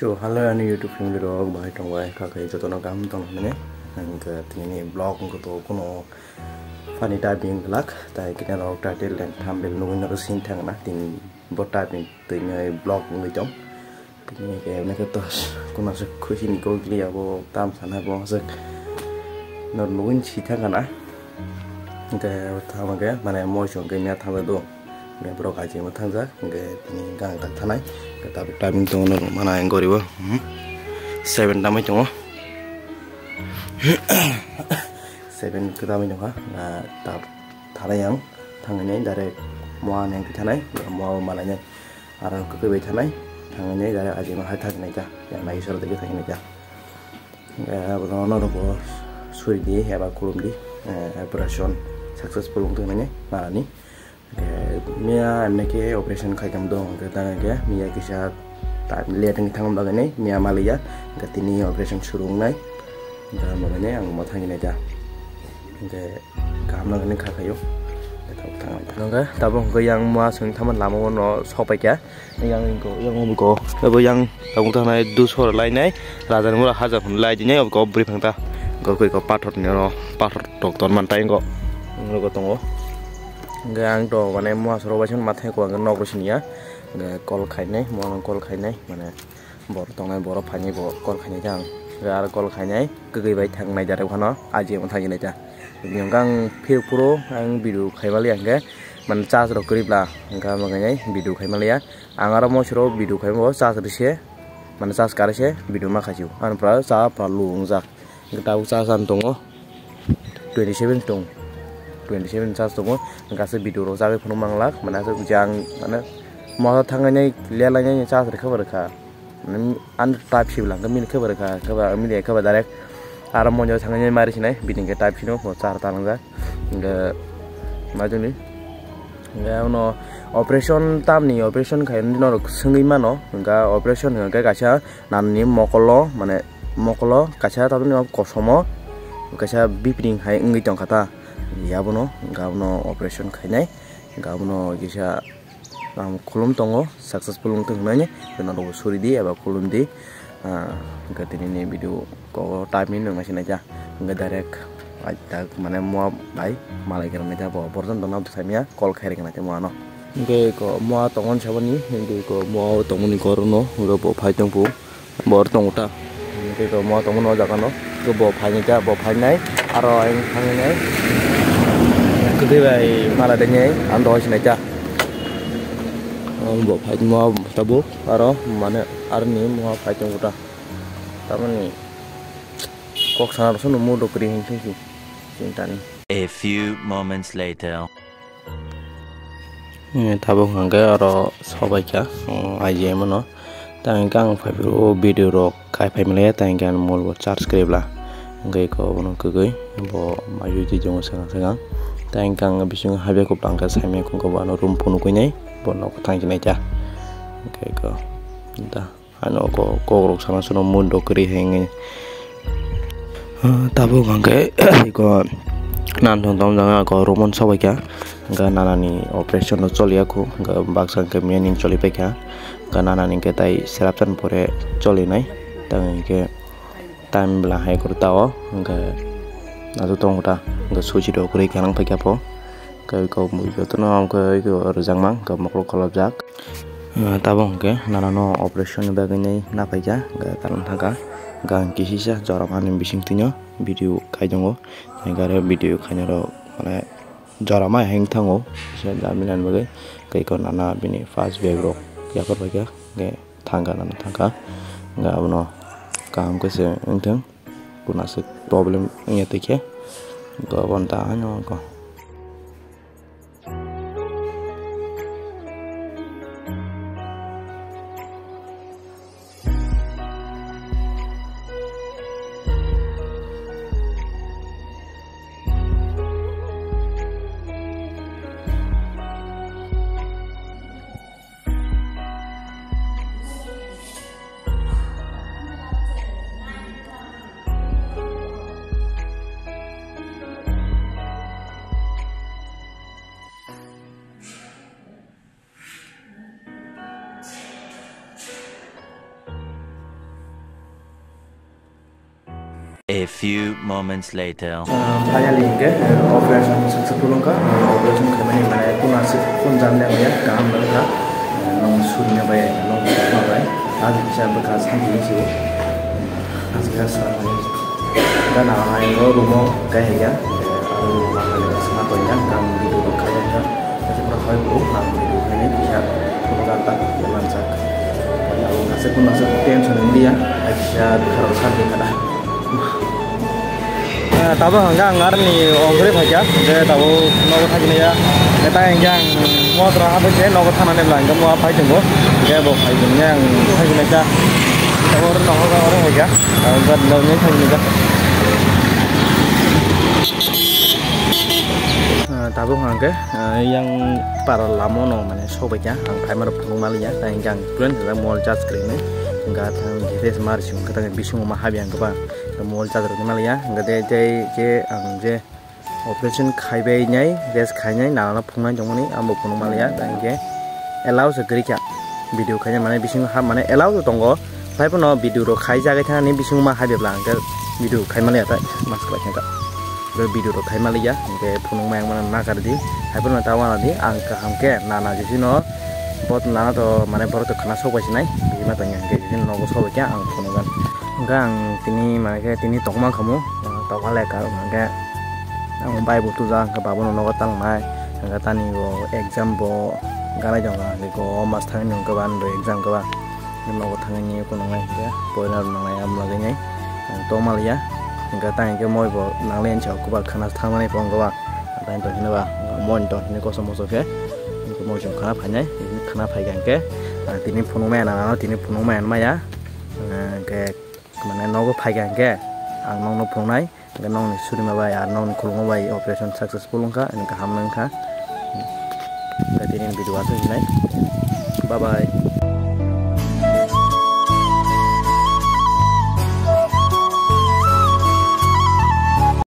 So hello anh YouTube family dog trong tong các cái kai tôi nó gam tong này. Anh cái tin này blog của tôi cũng nó funny typing lak tai, kina log title len tham biết luôn nó na xin thằng na tìm bo typing tin ngai blog ngai jong tin ni ke, ne ka to kono se, khushi, ni, ko gli abo, tam sana bo, se nó luôn chi thằng na. Cái tham ga này mo chong, ke nya tham do. गे पुरो काजी मत थांग जा गे तनी गांग तक थानाय गे ताबे टाइमिंग तो न माना एंग करिवो 7 दामै दङ 7 क दामै दङ ना ताब थानाय आं थांनानै डाइरेक्ट मोआ नै थानाय मोआ मालाय आरो गोबाय थानाय थांनानै डाइरेक्ट आजिमा हाय थानाय जा या नाय सर दे थानाय जा गे बनो न दङ सुरि दि हेबा कुलुम दि operation successful untuk ini nah ini মিয়া এনেকে অপাৰেশ্যন খাই কাম দিওঁ তেনেকে মিয়া কিছা তাত লেট আনি থাকিব লাগে নাই মিয়া মালিয়া তিনি অপাৰেশ্যন চুৰুং নাই মানে আং মথাঙি নাই যা কাম লগানে খা খায়ো তাৰপৰা গৈ আং মই চিন থামান লাম ন চপাইকীয়া থানাই দুচৰ লাই নাই ৰাজানে মোৰ হাজাৰ ফোন লাই দিনে গৰি ফাংতা গৈ গৈ গ পাথৰ পাথৰ ডক্তৰ মান টাইম গ দ आंथ' माने महासरबायसन माथाय गवागोन नगरसिनिया कल खायनाय मना कल खायनाय माने बर दंनाय बर फानि कल खायनाय जां आरो कल खायनाय गोगैबाय थांनाय जादों हानो आजियाव थांनाय जा बिनि अनगा आं फिरपुराव आं भिडिअ खायमालि आंगे माने चार्जर गोरिब्ला ओंखा मागायनाय भिडिअ खायमालिया आं आरो मसराव भिडिअ खायमाव चार्जरसे माने चार्ज गारसे भिडिअ माखासेयाव आंनिफ्राय जाफ्रा लुं जा दाउ चार्जानो दङ टुवेन्टि सेभेन दं 27 tong 27 charge tongo gase video ro jabe phunu manglak mana se jang mana mo thangani lela nya charge re khabar kha. An type shi lang min khabar kha khaba min e khaba direct ara mo jo thangani mari sinai bidding ke type shino mo char talang ja ga majuni ga uno operation tamni operation mano ga operation ga kacha nanni mokolo মানে mokolo kacha tabni kosomo. Kacha bipring hai ngi tong kata yabono gabono operation kainai gabono gisa nam kulum tongo successful ung tung nanye kena dogo suri di eba kulum di gatini ni video ko timing nung masin aja nga darek aja kemana mua bai malai kena aja bo porton tong nam tu samia call kairi kena aja mua no Oke, ko mua tongon siapa nih? Ko mua tongon ni korono, udah bo pai tong bo, bo tong uta. Ini ko mua tongon wajakan no, udah bo pai nih aja, bo pai nai aro aing pai nai 그들의 말하더니 안 도와주네 자 bộ phải mua ta bố. Ở đó mà nè ở ní mua phải trong ta tao. Mình có sao nó nó mua được cái hình thế gì? Chúng ta này a few moments later. Ừ, ta bố hàng cái ở đó sau bài kia ai gì mà nó ta anh càng phải video video rồi cái phải mình lấy ta anh càng mua một subscribe là. Cái có nó cứ gửi bộ mà duy trì trong sáng sáng tang kang bisung habe ko plangka saime ko ko bano room punu ko nyai bono ko tang jinai ja okay ko da ano ko ko sama sono mundo kri henge tabo ngangke ko nan thong tom janga ko romon sabai kya ga nanani operation no choli aku. Ga baksa ke mianing choli pe kya ga nanani ke tai seraptan pore choli nai. Tang ke time bla hai kurtawo ga nadu tong ta ga suci do kuri kanang pa kya po ka ko mu yo to no ko ko rojang mang. Ka moklo kolab jak. Tabong ke nanano operation ba ga nei na pa kya ga karan thaga ga kisi sa jorong anim bising tinyo video kai jongo ga re video khainaro mane jorama heng thango se jaminan bagai. Kai ko nana bini fast bag ro kya par ba ge thanga nana thanga ga uno kam ke se engthang kuna se problem nge te có bọn tá nhau còn A few moments later. finally ke operation successful ka operation khamani mane kuna se kun jam le ya kam na ka nong suri na bai nong ma bai आज bisa bekas hangi sih आज ka sa ka na hai ro rumo ka he ya aru ma ka le sa to ya kam video ko ka ya ka kasi pra khoi bu ha video ka ne bisa ko ga ta ya man sak ya ro na se kun na se tension dia bisa kharo sa de kada tabo hangga ngar ni bhaja je tabo nogo thajine ya. Eta engjang mo tra ha bhe nogo thanane blang mo phai jengbo je bo phai jeng yang thajine ja tabo ro ga ga no nyen thajine ja tabo hangge yang para lamono mane sobaja ang phai mar ya. Ta engjang tulen ga mol jas krene ga thang je smar sung ka ta bisung ma habyang ga ba mol chadar ni malia ngade je ang je operation khaibai nyai res khainai na na phungnai jongmani ambo phunu malia dang je allow se grika video khainai mane bising ha mane allow to tongo phai pono video ro khai jagai thani bising ma habe blang ke video khai malia ta mas kla kha ro video ro khai malia ngke phunu mang mana na kar di. Hai pono tawa di ang ka hamke na na je no. Bot na to mane bor to khana sok basinai bima to nyang ke je no go sok kya ang phunu gang tini mana tini tokmang kamu tokma leka mana ang bai butu za ka babu no tang mai ang tani go exam bo gara jong ga ko mas thang nyong ka ban do exam ka ba no go thang ni ko no ngai ya po na no ngai am lagi ngai to mal ya ang tani ke moi bo nang len chao ko ba khana thang mai pong ka ba tan to hina ba mon to ni ko somo so ke ko mo jong khana phai nai khana phai gang ke tini phunu me na tini phunu me ma ya ke মানে নগো ফাইগাঙ্গে ang nong no phongnai ang nong ni suri mabai ang nong ni khulung mabai operation successful ka ang ka ham nang ka ta dinin video ato hinai bye bye